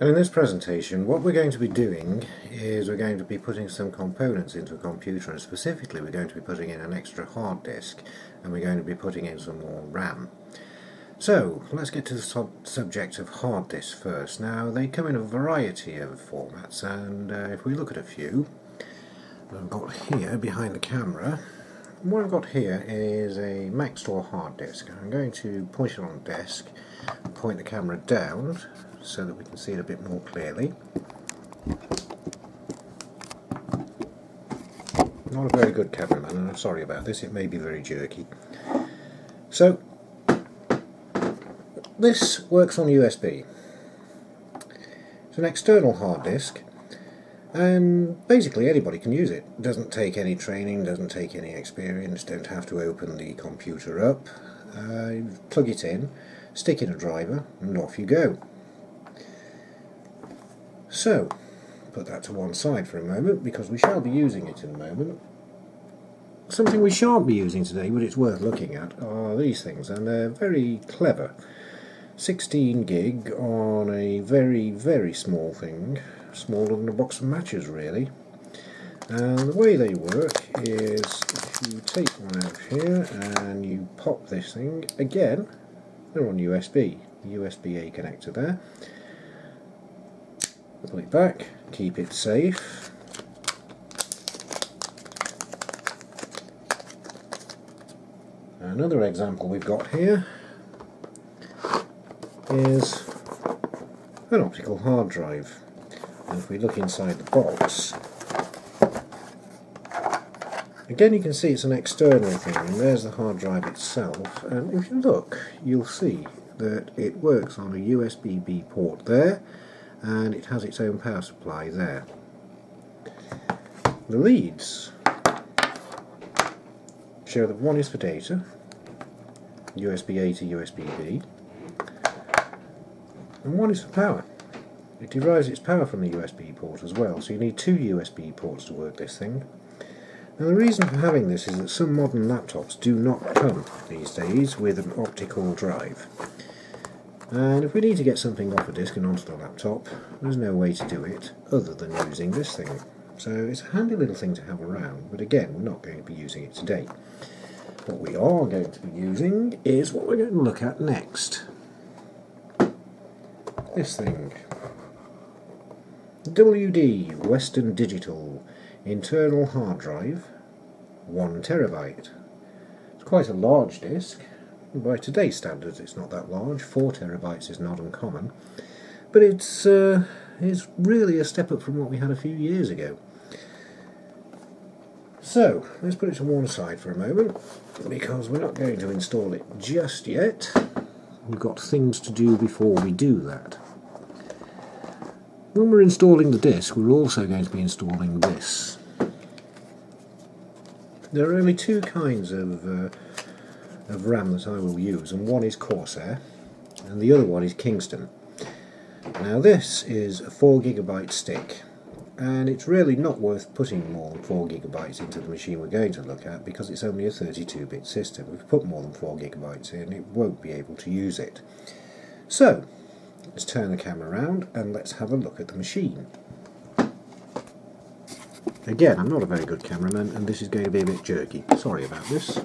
And in this presentation what we're going to be doing is we're going to be putting some components into a computer and specifically we're going to be putting in an extra hard disk and we're going to be putting in some more RAM. So let's get to the sub subject of hard disks first. Now they come in a variety of formats and uh, if we look at a few I've got here behind the camera what I've got here is a Maxtor hard disk. I'm going to point it on the desk, point the camera down so that we can see it a bit more clearly. Not a very good cameraman and I'm sorry about this, it may be very jerky. So, this works on USB. It's an external hard disk and basically anybody can use it. it. Doesn't take any training, doesn't take any experience, don't have to open the computer up. Uh, plug it in, stick in a driver and off you go. So, put that to one side for a moment because we shall be using it in a moment. Something we shan't be using today, but it's worth looking at, are these things, and they're very clever. 16 gig on a very, very small thing, smaller than a box of matches really. And the way they work is if you take one out here and you pop this thing, again, they're on USB, USB-A connector there, Pull it back, keep it safe. Another example we've got here is an optical hard drive. And if we look inside the box, again you can see it's an external thing, and there's the hard drive itself. And if you look, you'll see that it works on a USB-B port there, and it has its own power supply there. The leads show that one is for data, USB-A to USB-B, and one is for power. It derives its power from the USB port as well, so you need two USB ports to work this thing. Now the reason for having this is that some modern laptops do not come these days with an optical drive. And if we need to get something off a disk and onto the laptop, there's no way to do it other than using this thing. So it's a handy little thing to have around, but again, we're not going to be using it today. What we are going to be using is what we're going to look at next. This thing. WD Western Digital internal hard drive, 1 terabyte. It's quite a large disk, by today's standards it's not that large, 4 terabytes is not uncommon, but it's, uh, it's really a step up from what we had a few years ago. So, let's put it to one side for a moment, because we're not going to install it just yet. We've got things to do before we do that. When we're installing the disk, we're also going to be installing this. There are only two kinds of uh, of RAM that I will use and one is Corsair and the other one is Kingston. Now this is a 4 gigabyte stick and it's really not worth putting more than 4 gigabytes into the machine we're going to look at because it's only a 32-bit system. If we put more than 4 gigabytes in it won't be able to use it. So let's turn the camera around and let's have a look at the machine. Again, I'm not a very good cameraman and this is going to be a bit jerky. Sorry about this.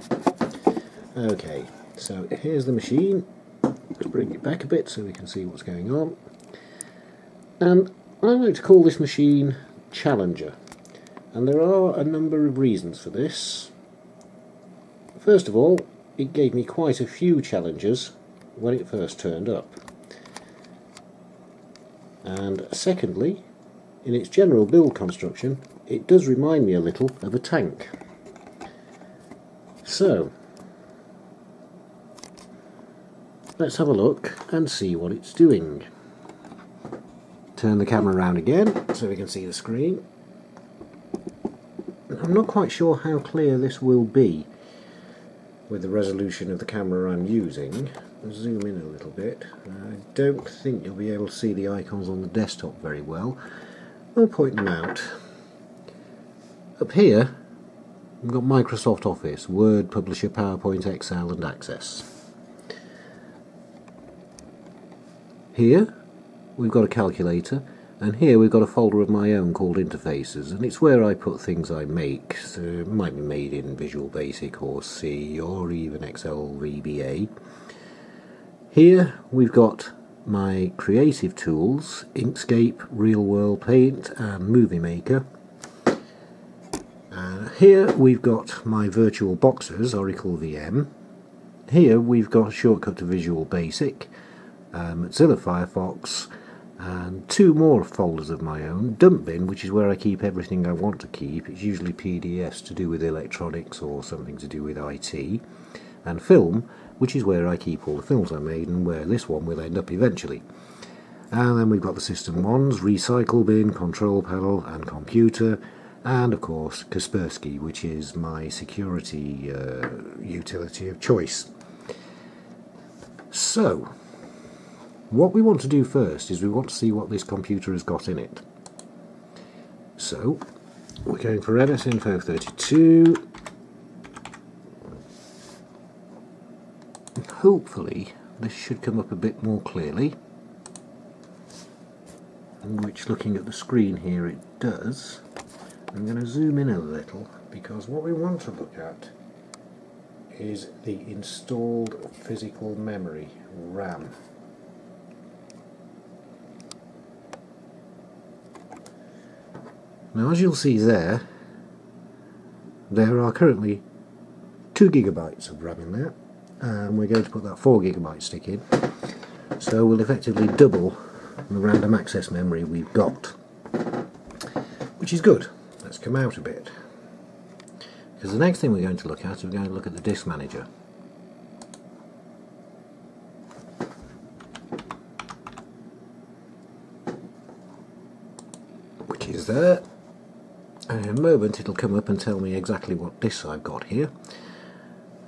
Okay, so here's the machine. Let's bring it back a bit so we can see what's going on. And I like to call this machine Challenger. And there are a number of reasons for this. First of all, it gave me quite a few challenges when it first turned up. And secondly, in its general build construction, it does remind me a little of a tank. So, Let's have a look and see what it's doing. Turn the camera around again so we can see the screen. I'm not quite sure how clear this will be with the resolution of the camera I'm using. zoom in a little bit. I don't think you'll be able to see the icons on the desktop very well. I'll point them out. Up here, we've got Microsoft Office, Word, Publisher, PowerPoint, Excel and Access. Here we've got a calculator and here we've got a folder of my own called interfaces and it's where I put things I make. So it might be made in Visual Basic or C or even Excel VBA here we've got my creative tools Inkscape, Real World Paint and Movie Maker. Here we've got my virtual boxes Oracle VM here we've got a shortcut to Visual Basic um, Mozilla Firefox and two more folders of my own. Dump bin, which is where I keep everything I want to keep. It's usually PDFs to do with electronics or something to do with IT. And film, which is where I keep all the films I made and where this one will end up eventually. And then we've got the system ones, recycle bin, control panel and computer. And of course Kaspersky, which is my security uh, utility of choice. So, what we want to do first is we want to see what this computer has got in it. So, we're going for Info 32. Hopefully this should come up a bit more clearly, which looking at the screen here it does. I'm going to zoom in a little because what we want to look at is the installed physical memory, RAM. Now as you'll see there, there are currently 2 gigabytes of RAM in there and we're going to put that 4 gigabyte stick in. So we'll effectively double the random access memory we've got which is good. Let's come out a bit. Because the next thing we're going to look at is we're going to look at the disk manager. Which is there moment it'll come up and tell me exactly what discs I've got here.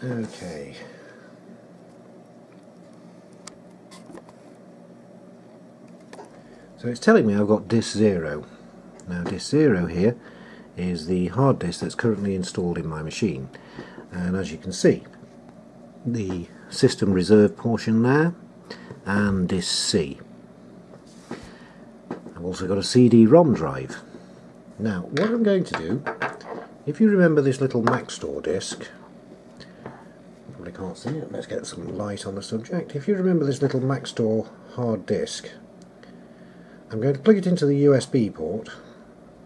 Okay. So it's telling me I've got disk 0. Now disk 0 here is the hard disk that's currently installed in my machine. And as you can see, the system reserve portion there and disk C. I've also got a CD-ROM drive now, what I'm going to do, if you remember this little Maxtor disk, probably can't see it, let's get some light on the subject. If you remember this little Maxtor hard disk, I'm going to plug it into the USB port,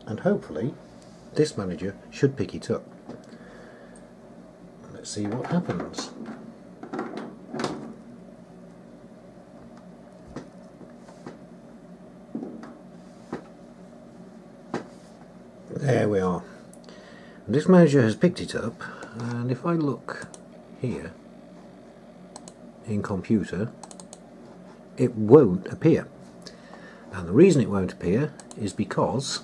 and hopefully this manager should pick it up. Let's see what happens. There we are. This manager has picked it up and if I look here in computer it won't appear and the reason it won't appear is because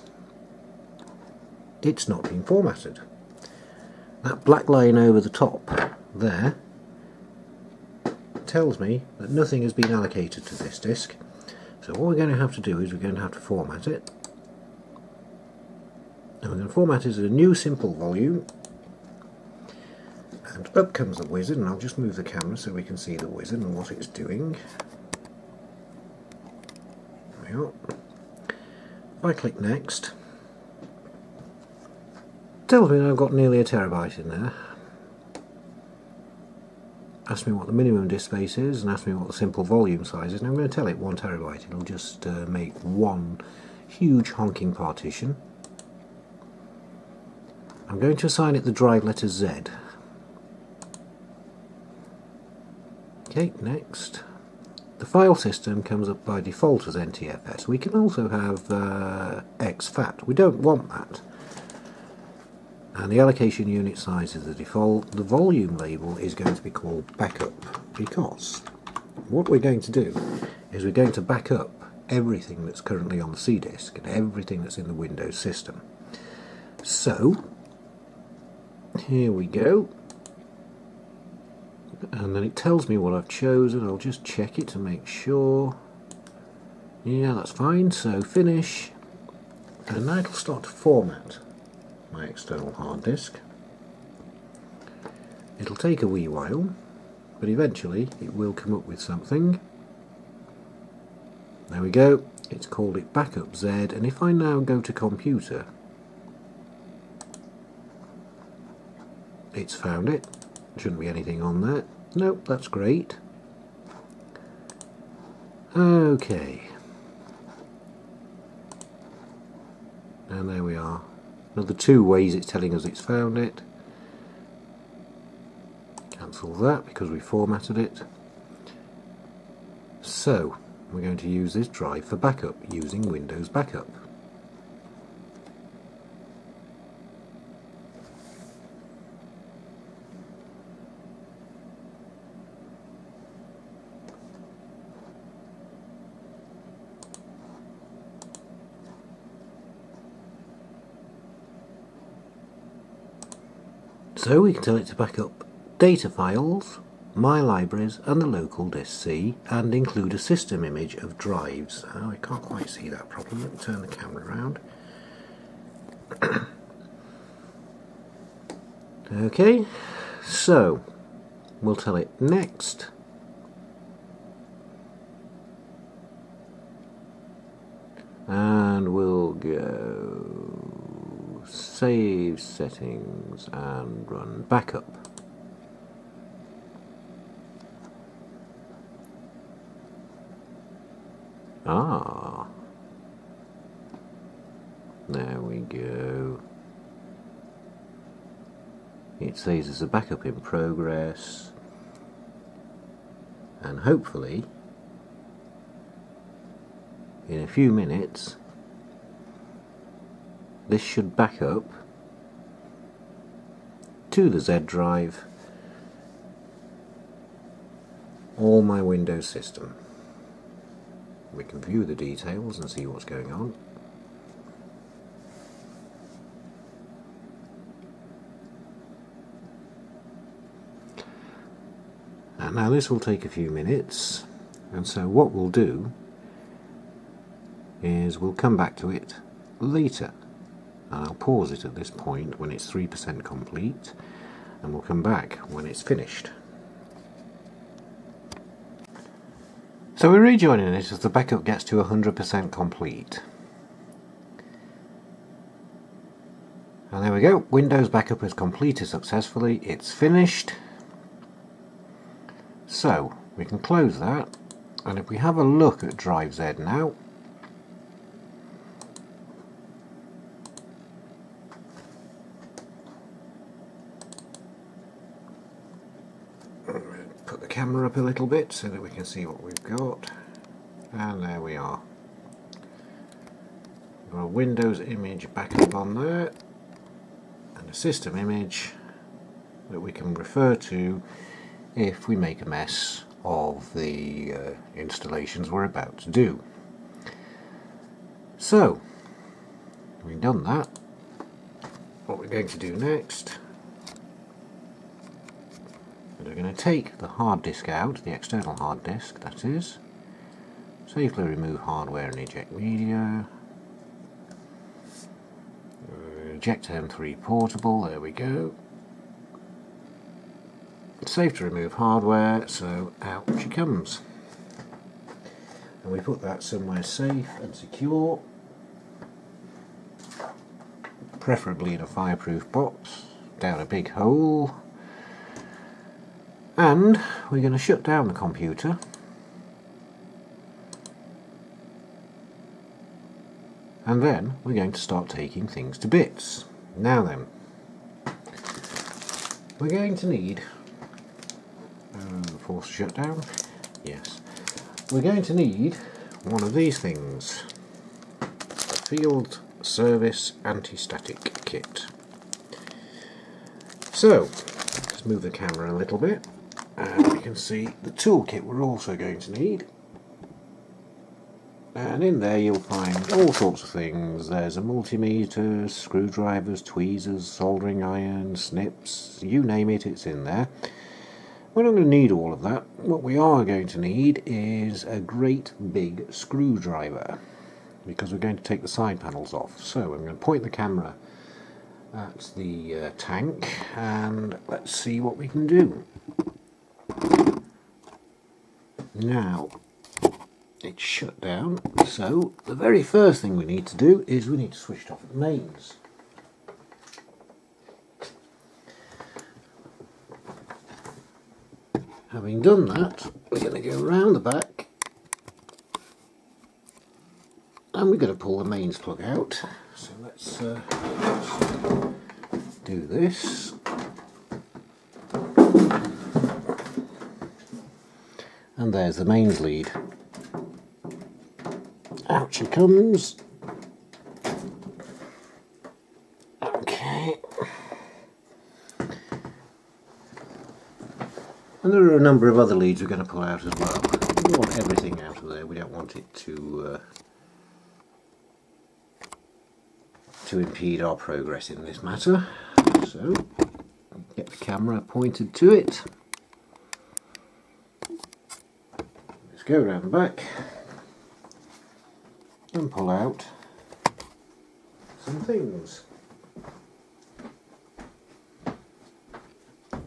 it's not been formatted. That black line over the top there tells me that nothing has been allocated to this disk so what we're going to have to do is we're going to have to format it to format it as a new simple volume and up comes the wizard and I'll just move the camera so we can see the wizard and what it's doing. There we are. If I click next, tells me I've got nearly a terabyte in there. Ask me what the minimum disk space is and ask me what the simple volume size is and I'm going to tell it one terabyte. It'll just uh, make one huge honking partition. I'm going to assign it the drive letter Z. Okay, next. The file system comes up by default as NTFS. We can also have uh, exFAT. We don't want that. And the allocation unit size is the default. The volume label is going to be called backup because what we're going to do is we're going to back up everything that's currently on the C disk and everything that's in the Windows system. So here we go. And then it tells me what I've chosen. I'll just check it to make sure. Yeah that's fine. So finish. And now it'll start to format my external hard disk. It'll take a wee while but eventually it will come up with something. There we go. It's called it Backup Z, and if I now go to computer, it's found it. Shouldn't be anything on there. Nope, that's great. Okay. And there we are. Another two ways it's telling us it's found it. Cancel that because we formatted it. So, we're going to use this drive for backup using Windows Backup. So we can tell it to back up data files, my libraries and the local disk C and include a system image of drives. Oh, I can't quite see that problem. Let me turn the camera around. okay, so we'll tell it next. And we'll go save settings and run backup. Ah. There we go. It says there's a backup in progress. And hopefully, in a few minutes, this should back up to the Z drive all my Windows system. We can view the details and see what's going on. And now this will take a few minutes and so what we'll do is we'll come back to it later and I'll pause it at this point when it's 3% complete and we'll come back when it's finished. So we're rejoining it as the backup gets to 100% complete. And there we go, Windows backup is completed successfully, it's finished. So, we can close that, and if we have a look at Drive Z now, put the camera up a little bit so that we can see what we've got. And there we are. We've got a Windows image back up on there and a system image that we can refer to if we make a mess of the uh, installations we're about to do. So we've done that what we're going to do next we're going to take the hard disk out, the external hard disk that is, safely remove hardware and eject media, eject M3 portable, there we go. It's safe to remove hardware, so out she comes. And we put that somewhere safe and secure, preferably in a fireproof box, down a big hole and we're going to shut down the computer. And then we're going to start taking things to bits. Now then, we're going to need, uh, force shutdown, yes, we're going to need one of these things, Field Service Anti-Static Kit. So, let's move the camera a little bit and you can see the toolkit we're also going to need. And in there you'll find all sorts of things. There's a multimeter, screwdrivers, tweezers, soldering iron, snips, you name it it's in there. We're not going to need all of that. What we are going to need is a great big screwdriver because we're going to take the side panels off. So I'm going to point the camera at the uh, tank and let's see what we can do now, it's shut down. So the very first thing we need to do is we need to switch it off at the mains. Having done that, we're going to go around the back and we're going to pull the mains plug out. So let's uh, do this. And there's the mains lead. Out she comes. Okay. And there are a number of other leads we're going to pull out as well. We want everything out of there, we don't want it to uh, to impede our progress in this matter. So, get the camera pointed to it. Go around the back and pull out some things.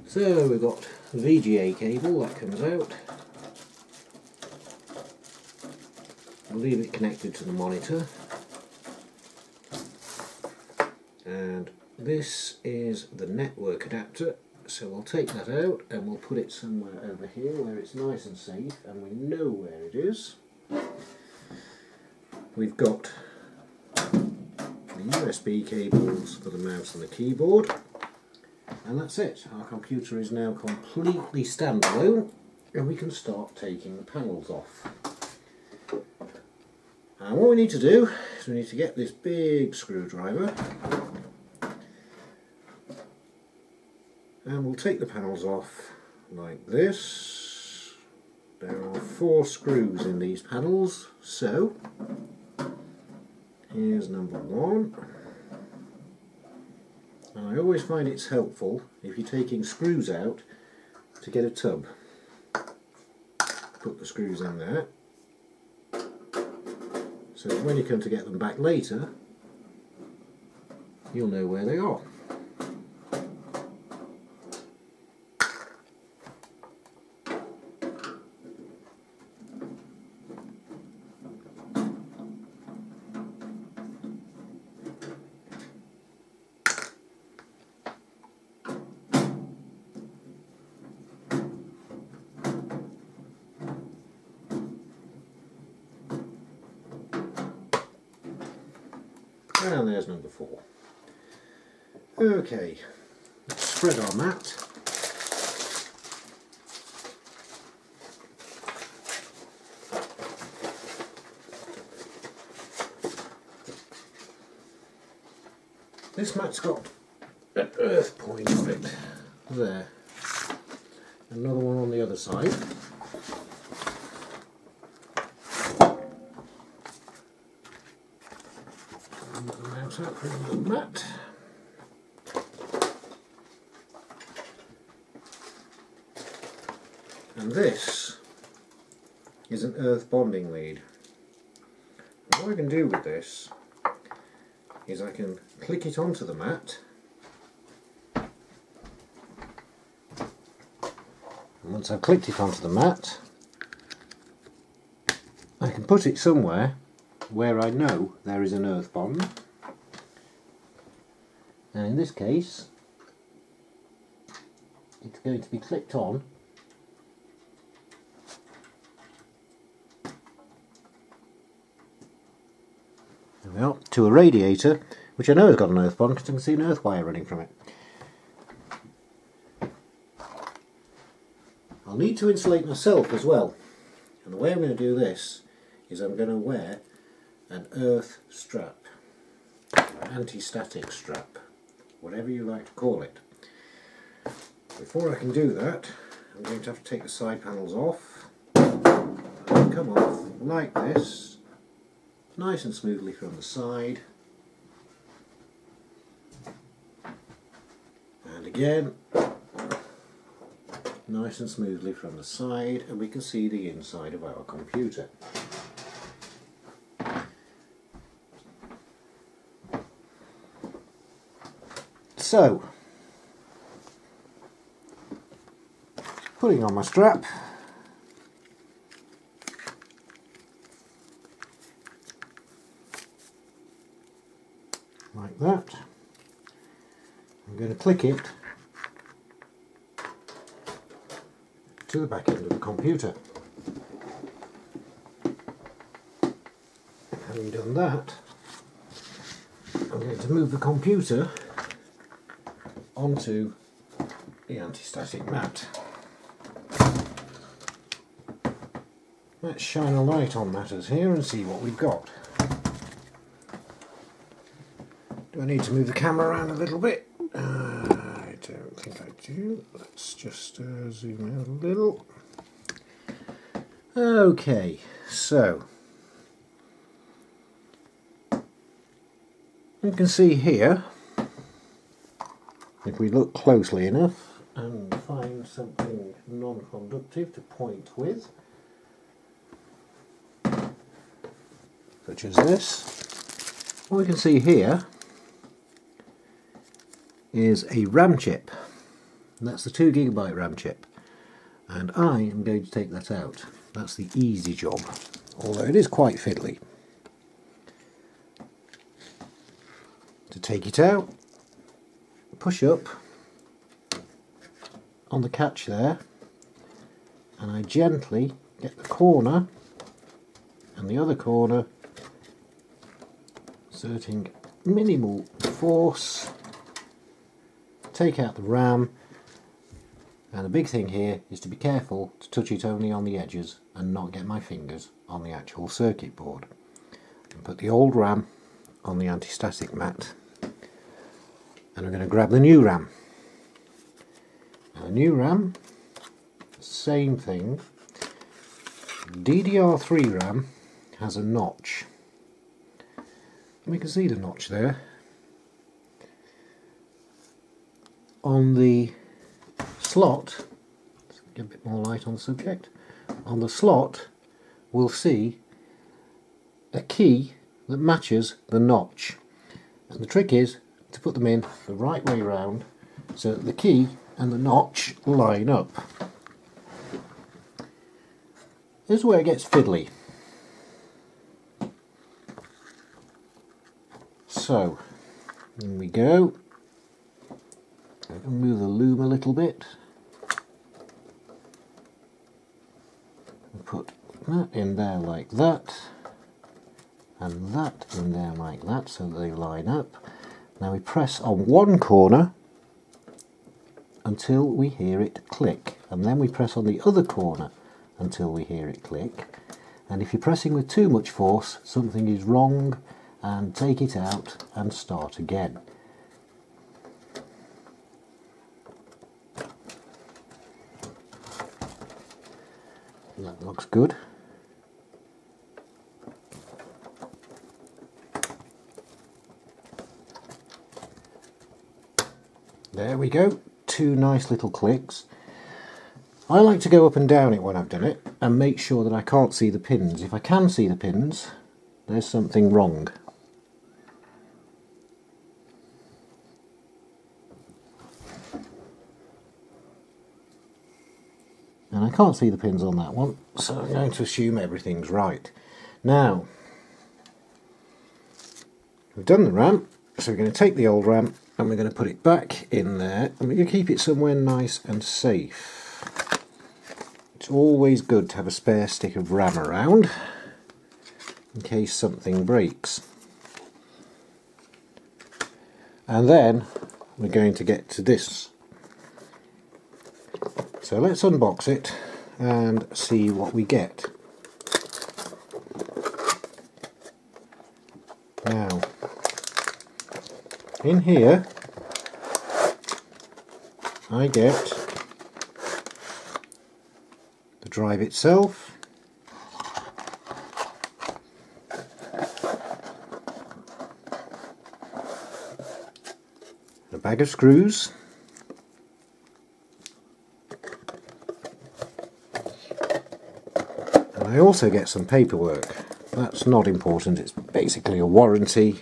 So we've got VGA cable that comes out. I'll leave it connected to the monitor and this is the network adapter so we'll take that out and we'll put it somewhere over here where it's nice and safe and we know where it is. We've got the USB cables for the mouse and the keyboard. And that's it. Our computer is now completely standalone and we can start taking the panels off. And what we need to do is we need to get this big screwdriver and we'll take the panels off like this. There are four screws in these panels. So here's number one. And I always find it's helpful if you're taking screws out to get a tub. Put the screws in there. So when you come to get them back later you'll know where they are And there's number four. Okay, let's spread our mat. This mat's got an earth point on it. There. Another one on the other side. The mat. And this is an earth bonding lead. And what I can do with this is I can click it onto the mat and once I've clicked it onto the mat I can put it somewhere where I know there is an earth bond and in this case it's going to be clicked on. Well, to a radiator which I know has got an earth bond because I can see an earth wire running from it. I'll need to insulate myself as well. And the way I'm going to do this is I'm going to wear an earth strap, an anti-static strap whatever you like to call it. Before I can do that, I'm going to have to take the side panels off, come off like this, nice and smoothly from the side, and again, nice and smoothly from the side, and we can see the inside of our computer. so. Putting on my strap. Like that. I'm going to click it to the back end of the computer. Having done that, I'm going to move the computer onto the anti-static mat. Let's shine a light on matters here and see what we've got. Do I need to move the camera around a little bit? Uh, I don't think I do. Let's just uh, zoom out a little. Okay, so you can see here, if we look closely enough and find something non-conductive to point with, such as this, what we can see here is a RAM chip. And that's the 2 gigabyte RAM chip. And I am going to take that out. That's the easy job, although it is quite fiddly. To take it out, push up on the catch there, and I gently get the corner and the other corner exerting minimal force take out the RAM and the big thing here is to be careful to touch it only on the edges and not get my fingers on the actual circuit board. And put the old RAM on the anti-static mat and I'm going to grab the new RAM. Now new RAM, same thing. DDR3 RAM has a notch. We can see the notch there. On the slot, get a bit more light on the subject, on the slot we'll see a key that matches the notch. And the trick is to put them in the right way round so that the key and the notch line up. This is where it gets fiddly. So, in we go. I can move the loom a little bit. Put that in there like that, and that in there like that so they line up. Now we press on one corner until we hear it click, and then we press on the other corner until we hear it click. And if you're pressing with too much force, something is wrong and take it out and start again. That looks good. There we go, two nice little clicks. I like to go up and down it when I've done it and make sure that I can't see the pins. If I can see the pins, there's something wrong. And I can't see the pins on that one, so I'm going to assume everything's right. Now, we've done the RAM, so we're going to take the old RAM and we're going to put it back in there and we're going to keep it somewhere nice and safe. It's always good to have a spare stick of RAM around in case something breaks. And then we're going to get to this so let's unbox it and see what we get. Now, in here I get the drive itself, a bag of screws, and I also get some paperwork. That's not important, it's basically a warranty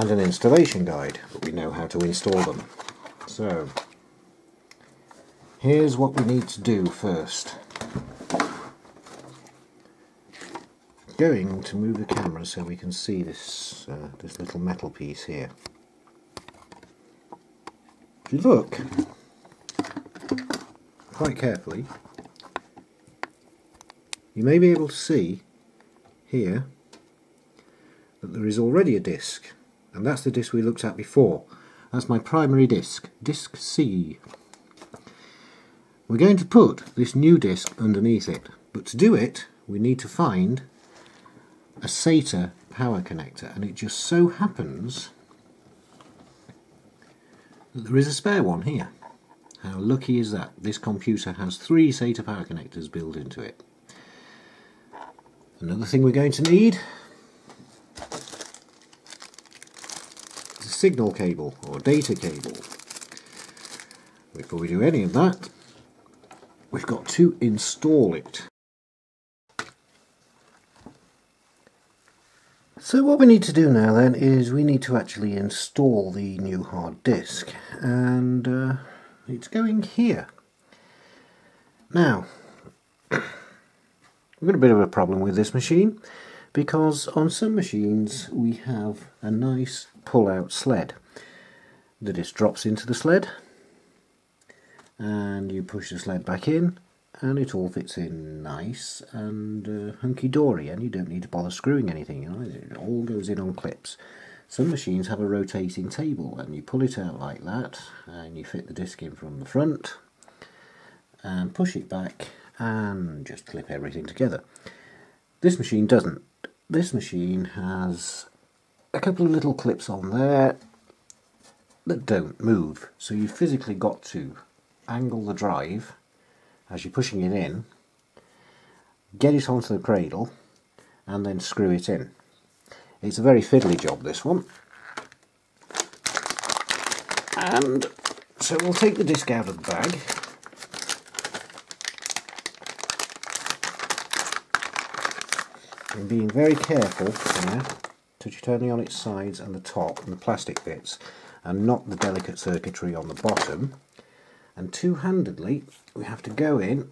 and an installation guide, but we know how to install them. So, here's what we need to do first. going to move the camera so we can see this uh, this little metal piece here. If you look quite carefully, you may be able to see here that there is already a disc and that's the disc we looked at before. That's my primary disc, disc C. We're going to put this new disc underneath it but to do it we need to find a SATA power connector and it just so happens that there is a spare one here. How lucky is that? This computer has three SATA power connectors built into it. Another thing we're going to need is a signal cable or data cable. Before we do any of that, we've got to install it. So what we need to do now then is we need to actually install the new hard disk and uh, it's going here. Now we've got a bit of a problem with this machine because on some machines we have a nice pull-out sled. The disc drops into the sled and you push the sled back in and it all fits in nice and uh, hunky-dory and you don't need to bother screwing anything you know? it all goes in on clips some machines have a rotating table and you pull it out like that and you fit the disc in from the front and push it back and just clip everything together this machine doesn't this machine has a couple of little clips on there that don't move so you physically got to angle the drive as you're pushing it in, get it onto the cradle and then screw it in. It's a very fiddly job this one. And so we'll take the disc out of the bag. And being very careful there, touch it only on its sides and the top and the plastic bits and not the delicate circuitry on the bottom and two-handedly we have to go in,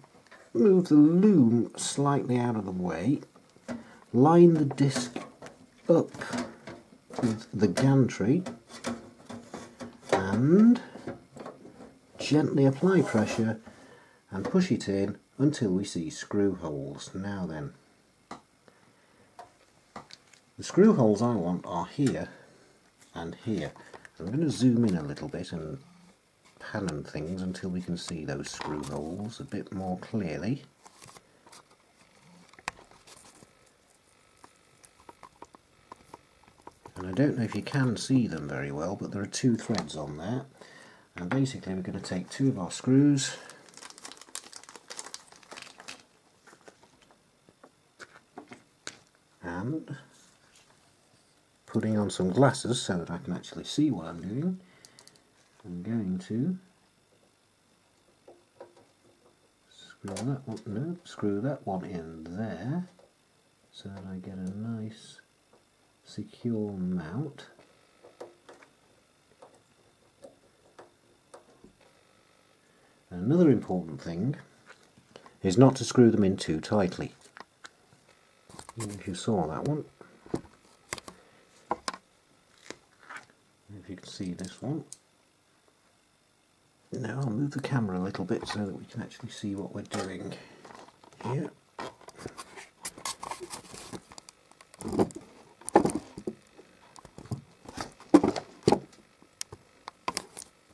move the loom slightly out of the way, line the disc up with the gantry and gently apply pressure and push it in until we see screw holes. Now then, the screw holes I want are here and here. I'm going to zoom in a little bit and pan and things until we can see those screw holes a bit more clearly. And I don't know if you can see them very well, but there are two threads on there. And basically we're going to take two of our screws and putting on some glasses so that I can actually see what I'm doing I'm going to screw that one, no, screw that one in there so that I get a nice secure mount. Another important thing is not to screw them in too tightly. If you saw that one, if you can see this one, now I'll move the camera a little bit so that we can actually see what we're doing here.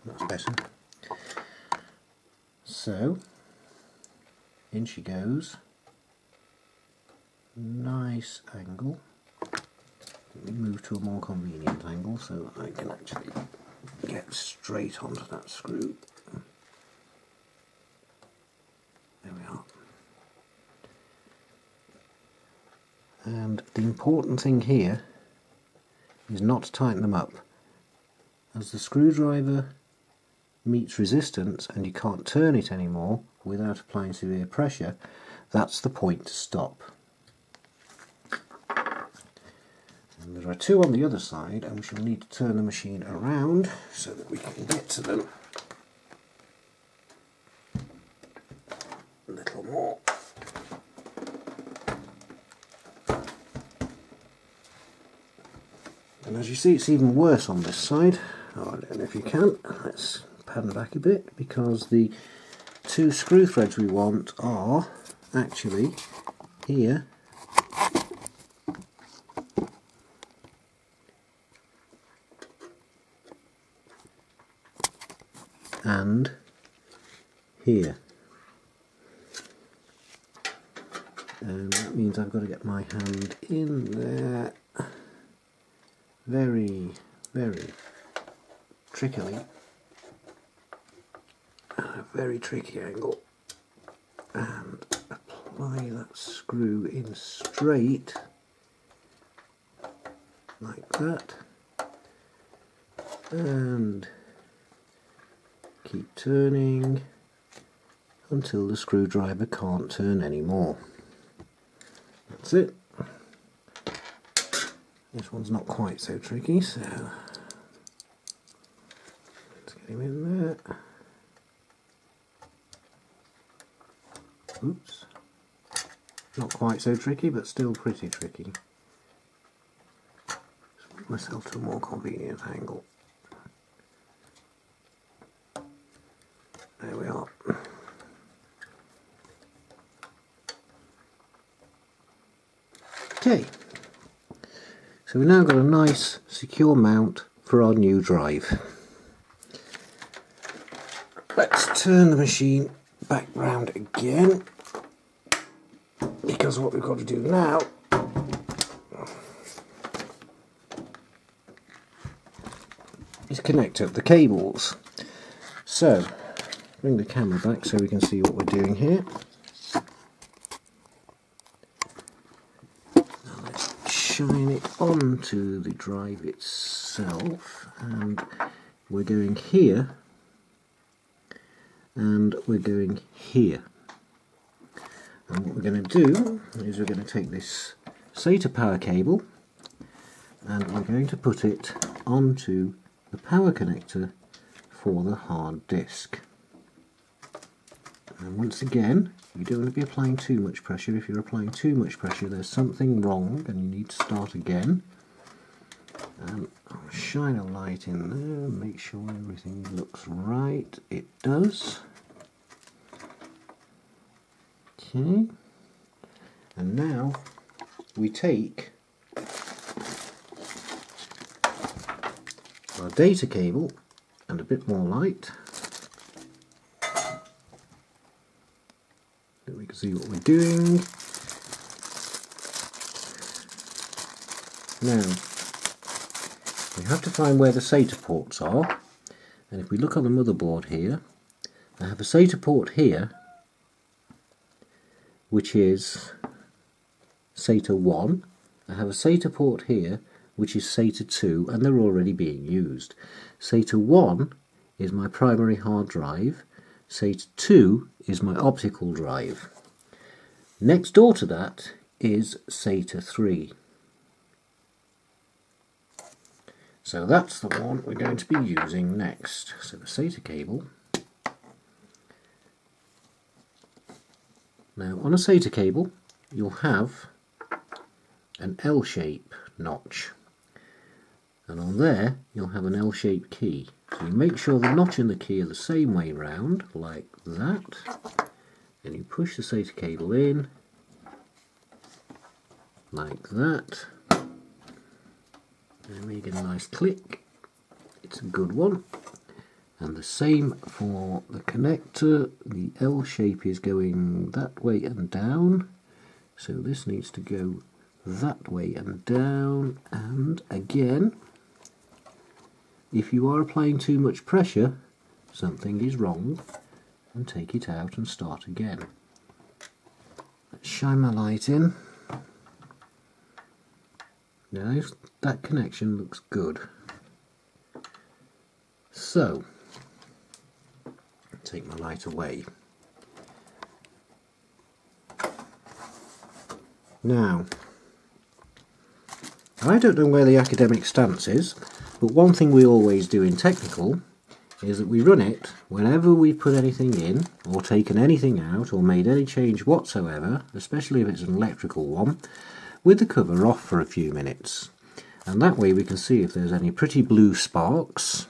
That's better. So, in she goes. Nice angle. Move to a more convenient angle so I can actually get straight onto that screw. There we are. And the important thing here is not to tighten them up. As the screwdriver meets resistance and you can't turn it anymore without applying severe pressure, that's the point to stop. And there are two on the other side, and we shall need to turn the machine around so that we can get to them. A little more. And as you see, it's even worse on this side. Oh, I don't know if you can. Let's pan back a bit because the two screw threads we want are actually here Hand in there very, very trickily. At a very tricky angle. And apply that screw in straight like that. And keep turning until the screwdriver can't turn anymore. That's it. This one's not quite so tricky, so let's get him in there. Oops. Not quite so tricky, but still pretty tricky. Just move myself to a more convenient angle. There we are. Okay, so we've now got a nice secure mount for our new drive. Let's turn the machine back round again because what we've got to do now is connect up the cables. So, bring the camera back so we can see what we're doing here. Now let's shine it onto the drive itself and we're going here and we're going here. And what we're going to do is we're going to take this SATA power cable and we're going to put it onto the power connector for the hard disk. And once again, you don't want to be applying too much pressure. If you're applying too much pressure, there's something wrong and you need to start again. And I'll shine a light in there, make sure everything looks right. It does. Okay. And now we take our data cable and a bit more light so we can see what we're doing. Now, we have to find where the SATA ports are and if we look on the motherboard here I have a SATA port here which is SATA 1 I have a SATA port here which is SATA 2 and they're already being used. SATA 1 is my primary hard drive, SATA 2 is my optical drive. Next door to that is SATA 3. So that's the one we're going to be using next. So the SATA cable. Now on a SATA cable you'll have an L shape notch and on there you'll have an L-shaped key. So you make sure the notch and the key are the same way round, like that. Then you push the SATA cable in, like that. And we get a nice click. It's a good one. And the same for the connector. The L shape is going that way and down. So this needs to go that way and down and again if you are applying too much pressure something is wrong and take it out and start again. Let's shine my light in. Now that connection looks good. So take my light away. Now I don't know where the academic stance is, but one thing we always do in technical is that we run it whenever we've put anything in, or taken anything out, or made any change whatsoever, especially if it's an electrical one, with the cover off for a few minutes. and that way we can see if there's any pretty blue sparks,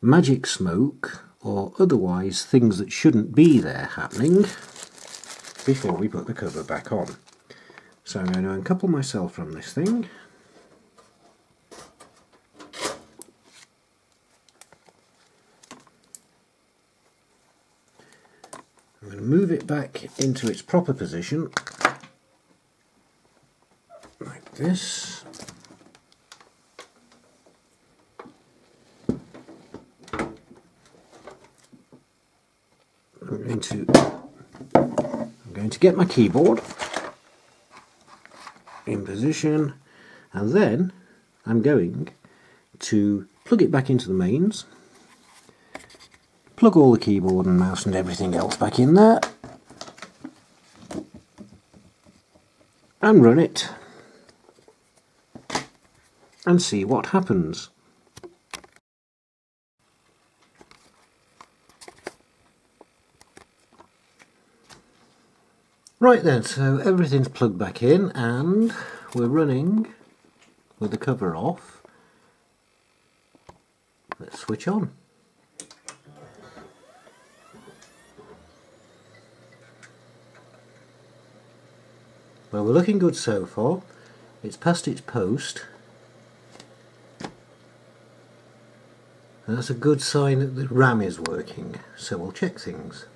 magic smoke, or otherwise things that shouldn't be there happening before we put the cover back on. So I'm going to uncouple myself from this thing. Going to move it back into its proper position like this. I'm going to I'm going to get my keyboard in position and then I'm going to plug it back into the mains plug all the keyboard and mouse and everything else back in there and run it and see what happens. Right then, so everything's plugged back in and we're running with the cover off. Let's switch on. Well, we're looking good so far. It's past its post. And that's a good sign that the RAM is working, so we'll check things.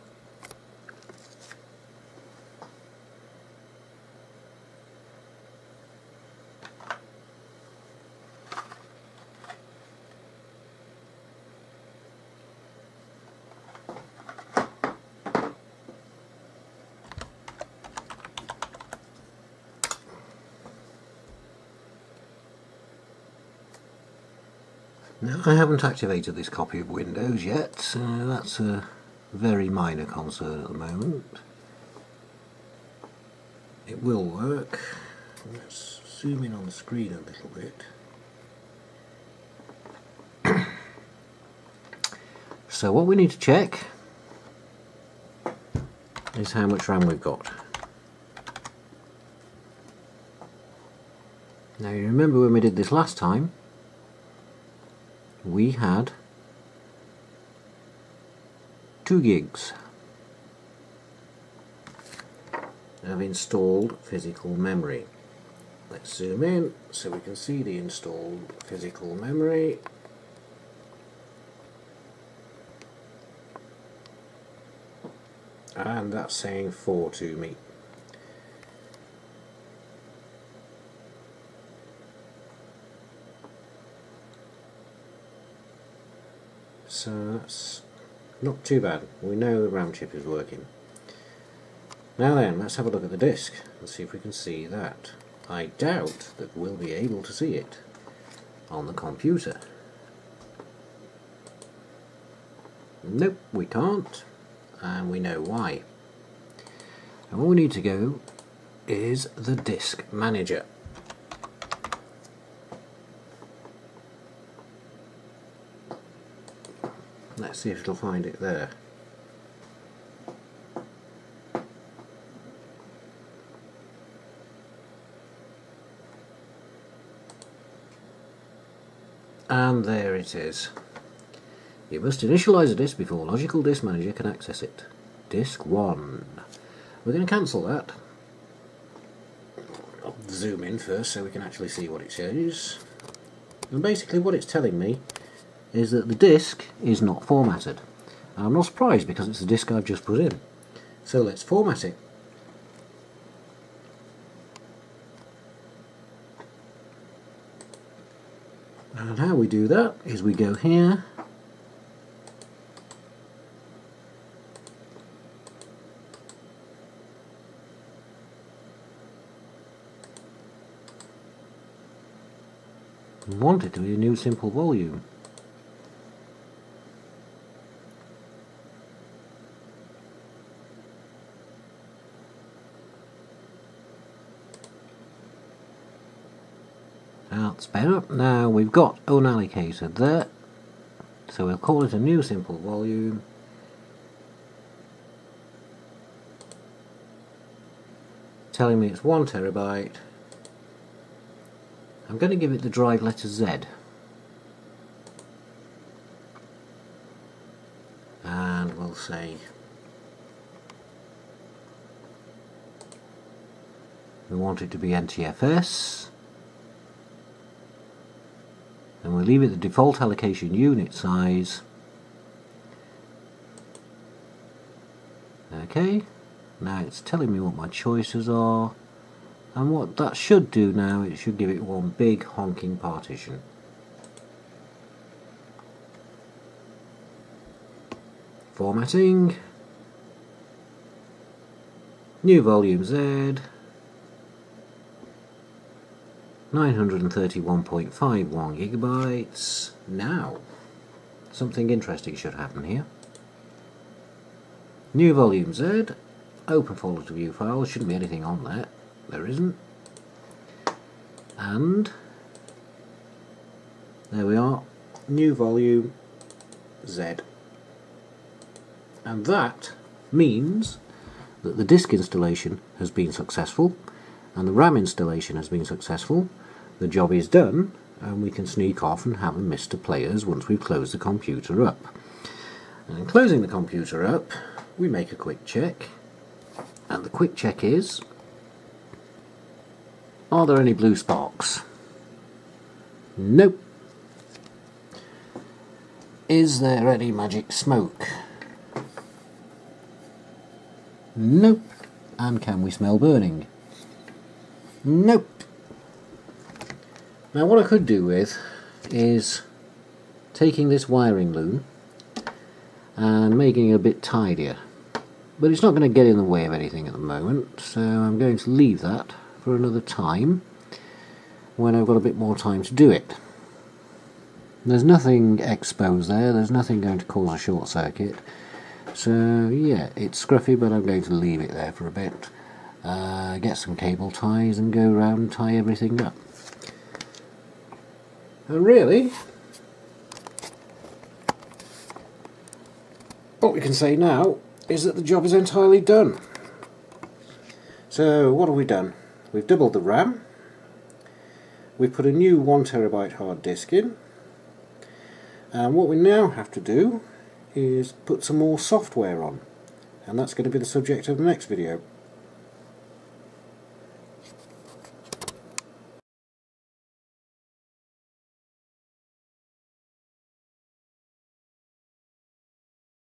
I haven't activated this copy of Windows yet, so that's a very minor concern at the moment. It will work. Let's zoom in on the screen a little bit. so what we need to check is how much RAM we've got. Now you remember when we did this last time, we had two gigs of installed physical memory. Let's zoom in so we can see the installed physical memory. And that's saying 4 to me. So that's not too bad. We know the RAM chip is working. Now then, let's have a look at the disk and see if we can see that. I doubt that we'll be able to see it on the computer. Nope, we can't, and we know why. And all we need to go is the disk manager. Let's see if it'll find it there. And there it is. You must initialize a disk before Logical Disk Manager can access it. Disk 1. We're going to cancel that. I'll zoom in first so we can actually see what it says. And basically what it's telling me is that the disk is not formatted. I'm not surprised because it's the disk I've just put in. So let's format it. And how we do that is we go here want it to be a new simple volume. That's better. Now we've got unallocated there. So we'll call it a new simple volume. Telling me it's one terabyte. I'm going to give it the drive letter Z. And we'll say we want it to be NTFS and we'll leave it the default allocation unit size. Okay now it's telling me what my choices are and what that should do now it should give it one big honking partition. Formatting. New volume Z 931.51 gigabytes now. Something interesting should happen here. New volume Z. Open folder to view files, shouldn't be anything on there. There isn't. And there we are. New volume Z. And that means that the disk installation has been successful and the RAM installation has been successful the job is done and we can sneak off and have a Mr. Players once we've closed the computer up and in closing the computer up we make a quick check and the quick check is are there any blue sparks? Nope. Is there any magic smoke? Nope. And can we smell burning? Nope. Now what I could do with is taking this wiring loom and making it a bit tidier. But it's not going to get in the way of anything at the moment, so I'm going to leave that for another time when I've got a bit more time to do it. There's nothing exposed there, there's nothing going to cause a short circuit. So yeah, it's scruffy but I'm going to leave it there for a bit. Uh, get some cable ties and go around and tie everything up. And really, what we can say now is that the job is entirely done. So what have we done? We've doubled the RAM. We've put a new 1 terabyte hard disk in. And what we now have to do is put some more software on. And that's going to be the subject of the next video.